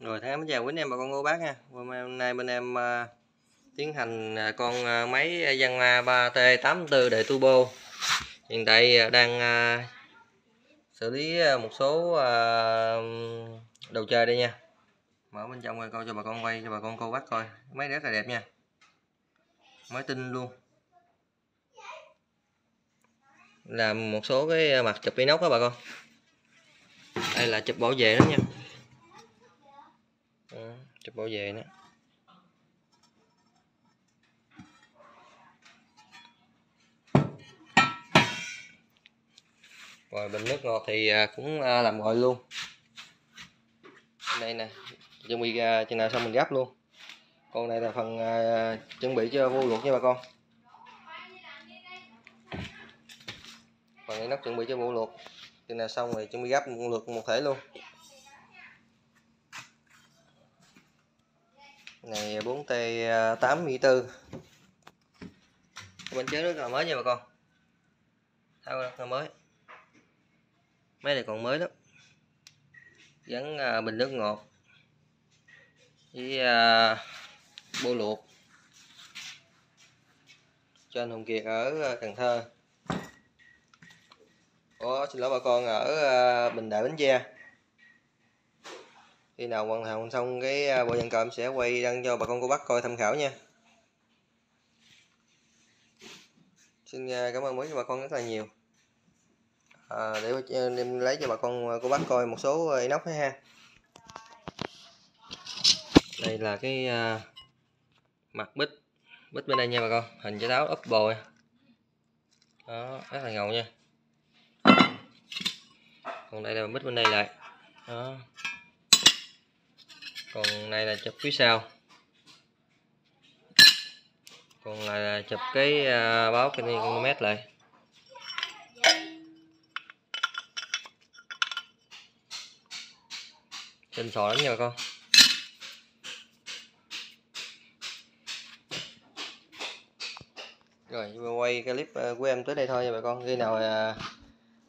Rồi tháng chào quý anh em bà con cô bác nha. Hôm nay bên em uh, tiến hành uh, con uh, máy ma 3T84 để turbo. Hiện tại uh, đang uh, xử lý uh, một số uh, đầu chơi đây nha. Mở bên trong coi cho bà con quay cho bà con cô bác coi. Máy rất là đẹp nha. Máy tinh luôn. Làm một số cái mặt chụp inox đó bà con. Đây là chụp bảo vệ đó nha Ừ, đó, chụp bảo vệ nữa. Rồi bình nước ngọt thì à, cũng à, làm gọi luôn. Đây nè chuẩn bị à, chừng nào xong mình gấp luôn. Còn này là phần à, chuẩn bị cho vô luộc nha bà con. Phần này nó chuẩn bị cho vô luộc. Chừng nào xong rồi chuẩn bị gấp một lượt một thể luôn. Này 4T 84 à, bên chế nước là mới nha bà con? Tháo rất là mới? Mấy này còn mới lắm. Gắn à, bình nước ngọt. Với à, bô luộc. Cho anh Hùng Kiệt ở Cần Thơ. Ủa, xin lỗi bà con ở Bình Đại Bến Tre khi nào hoàn thành xong cái à, bộ dàn cờ em sẽ quay đăng cho bà con cô bác coi tham khảo nha. Xin à, cảm ơn quý bà con rất là nhiều. À, để à, em lấy cho bà con cô bác coi một số inox ha. Đây là cái uh, mặt bích bích bên đây nha bà con. Hình trái táo úp bồi đó rất là ngầu nha. Còn đây là bích bên đây lại. Đó còn này là chụp phía sau. Còn lại là chụp cái uh, báo km lại. Trên sò lắm nha bà con. Rồi quay cái clip à, của em tới đây thôi nha bà con. Khi nào à,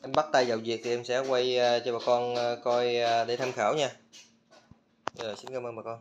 em bắt tay vào việc thì em sẽ quay cho bà con coi để tham khảo nha rồi, xin cảm ơn bà con.